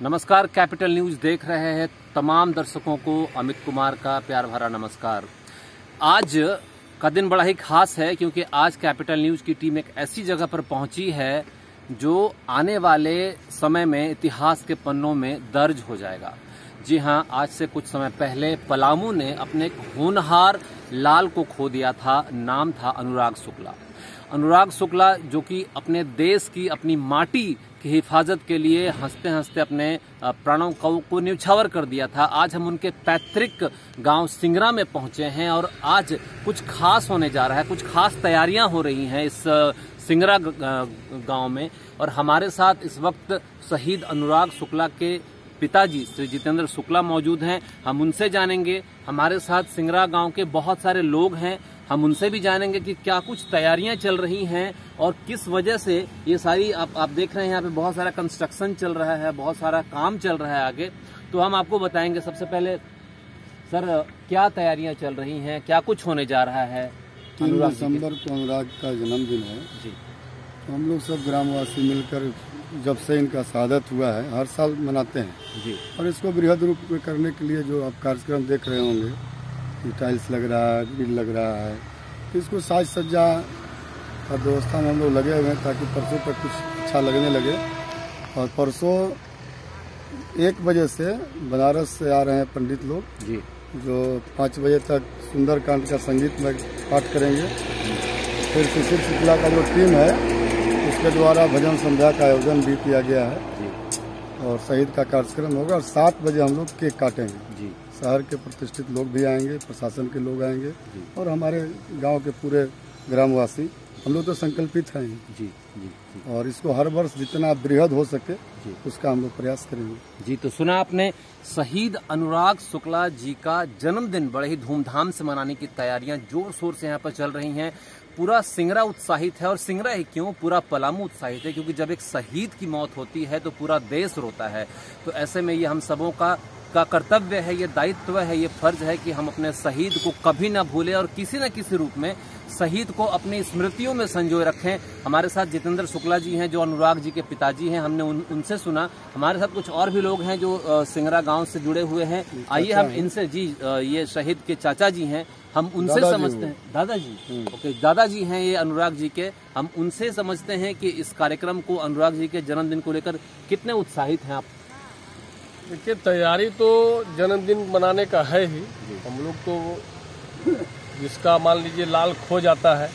नमस्कार, capital news देख रहे हैं तमाम दर्शकों को अमित कुमार का प्यार भरा नमस्कार। आज का दिन बड़ा ही खास है, क्योंकि आज कैपिटल न्यूज़ की टीम एक ऐसी जगह पर पहुँची है, जो आने वाले समय में इतिहास के पन्नों में दर्ज हो जाएगा। जी हाँ आज से कुछ समय पहले पलामू ने अपने होनहार लाल को खो दिया था, नाम था अनुराग शुक्ला। अनुराग शुक्ला, जो कि अपने देश की अपनी माटी की हिफाजत के लिए हँसते हँसते अपने प्राणों को न्यौछावर कर दिया था। आज हम उनके पैतृक गाँव सिंगरा में पहुँचे हैं और आज कुछ खास होने जा रहा है, कुछ खास तैयारियाँ हो रही हैं इस सिंगरा गाँव में। और हमारे साथ इस वक्त शहीद अनुराग शुक्ला के पिताजी श्री जितेंद्र शुक्ला मौजूद हैं। हम उनसे जानेंगे। हमारे साथ सिंगरा गाँव के बहुत सारे लोग हैं। हम उनसे भी जानेंगे कि क्या कुछ तैयारियाँ चल रही हैं और किस वजह से ये सारी आप आप देख रहे हैं यहाँ पे बहुत सारा कंस्ट्रक्शन चल रहा है बहुत सारा काम चल रहा है आगे। तो हम आपको बताएँगे सबसे पहले सर क्या तैयारियाँ चल रही हैं क्या कुछ होने जा रहा है? तीन दिसंबर को अनुराग का जन्मदिन है। जी। तो हम लोग सब ग्रामवासी मिलकर जब से इनका शहादत हुआ है हर साल मनाते हैं। जी। और इसको बृहद रूप में करने के लिए जो आप कार्यक्रम देख रहे होंगे टाइल्स लग रहा है बिल लग रहा है। तो इसको साज सज्जा का व्यवस्था में हम लोग लगे हुए हैं ताकि परसों तक कुछ अच्छा लगने लगे। और परसों एक बजे से बनारस से आ रहे हैं पंडित लोग। जी। जो पाँच बजे तक सुंदरकांड का संगीत में पाठ करेंगे। फिर सुशील शुक्ला का जो टीम है उसके द्वारा भजन संध्या का आयोजन भी किया गया है। और शहीद का कार्यक्रम होगा और सात बजे हम लोग केक काटेंगे। जी। शहर के प्रतिष्ठित लोग भी आएँगे प्रशासन के लोग आएँगे और हमारे गाँव के पूरे ग्रामवासी हम लोग तो संकल्पित हैं। जी जी, जी। और इसको हर वर्ष जितना बृहद हो सके जी। उसका हम लोग प्रयास करेंगे। जी तो सुना आपने शहीद अनुराग शुक्ला जी का जन्मदिन बड़े ही धूमधाम से मनाने की तैयारियाँ ज़ोर शोर से यहाँ पर चल रही हैं। पूरा सिंगरा उत्साहित है और सिंगरा ही क्यों? पूरा पलामू उत्साहित है क्योंकि जब एक शहीद की मौत होती है तो पूरा देश रोता है। तो ऐसे में ये हम सबों का का कर्तव्य है ये दायित्व है ये फ़र्ज़ है कि हम अपने शहीद को कभी ना भूलें और किसी न किसी रूप में शहीद को अपनी स्मृतियों में संजोए रखें। हमारे साथ जितेंद्र शुक्ला जी हैं जो अनुराग जी के पिताजी हैं हमने उन, उनसे सुना। हमारे साथ कुछ और भी लोग हैं जो सिंगरा गाँव से जुड़े हुए हैं। आइए हम इनसे जी ये शहीद के चाचा जी हैं हम उनसे समझते हैं। दादाजी? हम्म। ओके दादाजी हैं ये अनुराग जी के। हम उनसे समझते हैं कि इस कार्यक्रम को अनुराग जी के जन्मदिन को लेकर कितने उत्साहित हैं आप? देखिए तैयारी तो जन्मदिन मनाने का है ही। हम लोग तो जिसका मान लीजिए लाल खो जाता है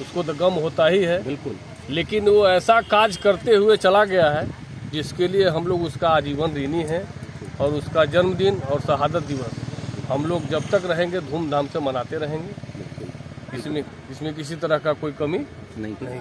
उसको तो गम होता ही है। बिल्कुल। लेकिन वो ऐसा काज करते हुए चला गया है जिसके लिए हम लोग उसका आजीवन ऋणी है और उसका जन्मदिन और शहादत दिवस हम लोग जब तक रहेंगे धूमधाम से मनाते रहेंगे। इसमें इसमें किसी तरह का कोई कमी नहीं। नहीं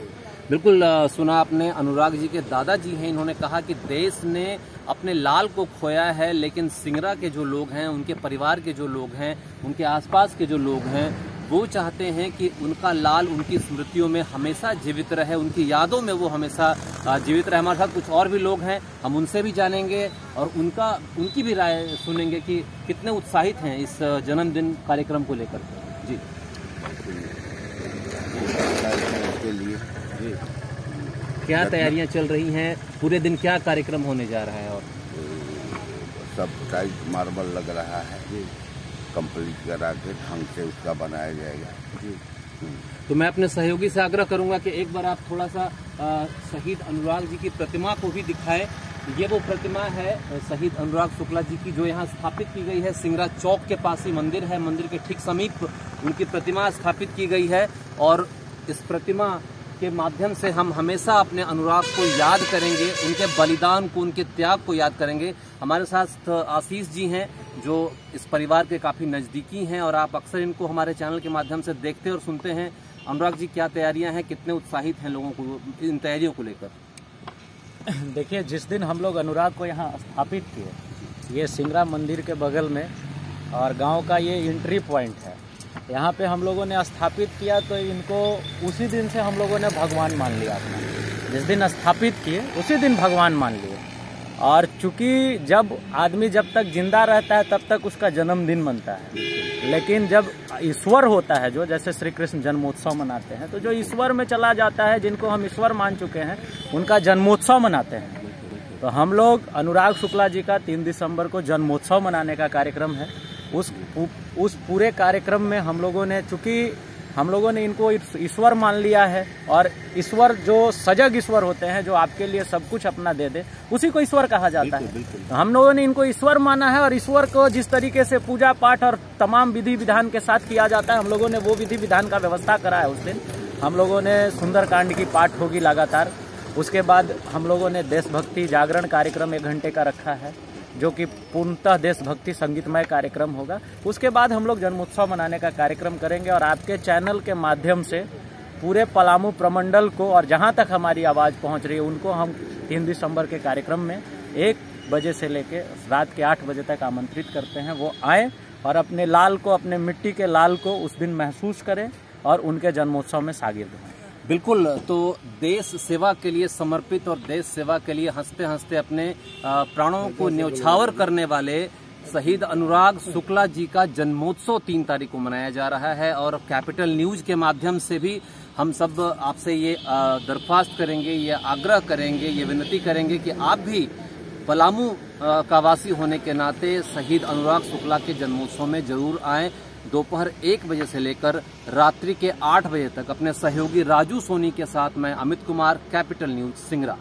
बिल्कुल सुना आपने, अनुराग जी के दादाजी हैं, इन्होंने कहा कि देश ने अपने लाल को खोया है, लेकिन सिंगरा के जो लोग हैं, उनके परिवार के जो लोग हैं, उनके आसपास के जो लोग हैं, वो चाहते हैं कि उनका लाल उनकी स्मृतियों में हमेशा जीवित रहे, उनकी यादों में वो हमेशा जीवित रहे। हमारे साथ कुछ और भी लोग हैं, हम उनसे भी जानेंगे और उनका, उनकी भी राय सुनेंगे कि कितने उत्साहित हैं इस जन्मदिन कार्यक्रम को लेकर। जी के लिए जी क्या तैयारियाँ चल रही हैं? पूरे दिन क्या कार्यक्रम होने जा रहा है और? सब टाइट मार्बल लग रहा है। कंप्लीट करा के ढंग से उसका बनाया जाएगा। तो मैं अपने सहयोगी से आग्रह करूँगा कि एक बार आप थोड़ा सा शहीद अनुराग जी की प्रतिमा को भी दिखाएँ। ये वो प्रतिमा है शहीद अनुराग शुक्ला जी की जो यहाँ स्थापित की गई है। सिंगरा चौक के पास ही मंदिर है। मंदिर के ठीक समीप उनकी प्रतिमा स्थापित की गई है और इस प्रतिमा के माध्यम से हम हमेशा अपने अनुराग को याद करेंगे, उनके बलिदान को, उनके त्याग को याद करेंगे। हमारे साथ आशीष जी हैं, जो इस परिवार के काफ़ी नज़दीकी हैं और आप अक्सर इनको हमारे चैनल के माध्यम से देखते और सुनते हैं। अनुराग जी, क्या तैयारियाँ हैं? कितने उत्साहित हैं लोगों को, इन तैयारियों को लेकर? देखिए, जिस दिन हम लोग अनुराग को यहाँ स्थापित किए, ये सिंगरा मंदिर के बगल में, और गाँव का ये एंट्री पॉइंट है। यहाँ पे हम लोगों ने स्थापित किया तो इनको उसी दिन से हम लोगों ने भगवान मान लिया अपना जिस दिन स्थापित किए, उसी दिन भगवान मान लिए। और चूँकि जब आदमी जब तक ज़िंदा रहता है, तब तक उसका जन्मदिन मनता है। लेकिन जब ईश्वर होता है जो, जैसे श्री कृष्ण जन्मोत्सव मनाते हैं तो जो ईश्वर में चला जाता है, जिनको हम ईश्वर मान चुके हैं, उनका जन्मोत्सव मनाते हैं। तो हम लोग अनुराग शुक्ला जी का तीन दिसंबर को जन्मोत्सव मनाने का कार्यक्रम है। उस उस पूरे कार्यक्रम में हम लोगों ने चूँकि हम लोगों ने इनको ईश्वर मान लिया है और ईश्वर जो सजग ईश्वर होते हैं जो आपके लिए सब कुछ अपना दे दे उसी को ईश्वर कहा जाता है। तो हम लोगों ने इनको ईश्वर माना है और ईश्वर को जिस तरीके से पूजा पाठ और तमाम विधि विधान के साथ किया जाता है हम लोगों ने वो विधि विधान का व्यवस्था करा है उस दिन। हम लोगों ने सुंदरकांड की पाठ होगी लगातार। उसके बाद हम लोगों ने देशभक्ति जागरण कार्यक्रम एक घंटे का रखा है। जो कि पूर्णतः देशभक्ति संगीतमय कार्यक्रम होगा। उसके बाद हम लोग जन्मोत्सव मनाने का कार्यक्रम करेंगे और आपके चैनल के माध्यम से पूरे पलामू प्रमंडल को और जहाँ तक हमारी आवाज़ पहुँच रही है, उनको हम तीन दिसंबर के कार्यक्रम में एक बजे से लेके रात के आठ बजे तक आमंत्रित करते हैं। वो आए और अपने लाल को, अपने मिट्टी के लाल को उस दिन महसूस करें और उनके जन्मोत्सव में शागिर्द हों। बिल्कुल तो देश सेवा के लिए समर्पित और देश सेवा के लिए हँसते हँसते अपने प्राणों को न्यौछावर करने वाले शहीद अनुराग शुक्ला जी का जन्मोत्सव तीन तारीख को मनाया जा रहा है और कैपिटल न्यूज़ के माध्यम से भी हम सब आपसे ये दरख्वास्त करेंगे ये आग्रह करेंगे ये विनती करेंगे कि आप भी पलामू का वासी होने के नाते शहीद अनुराग शुक्ला के जन्मोत्सव में ज़रूर आएँ। दोपहर एक बजे से लेकर रात्रि के आठ बजे तक अपने सहयोगी राजू सोनी के साथ मैं अमित कुमार कैपिटल न्यूज़ सिंगरा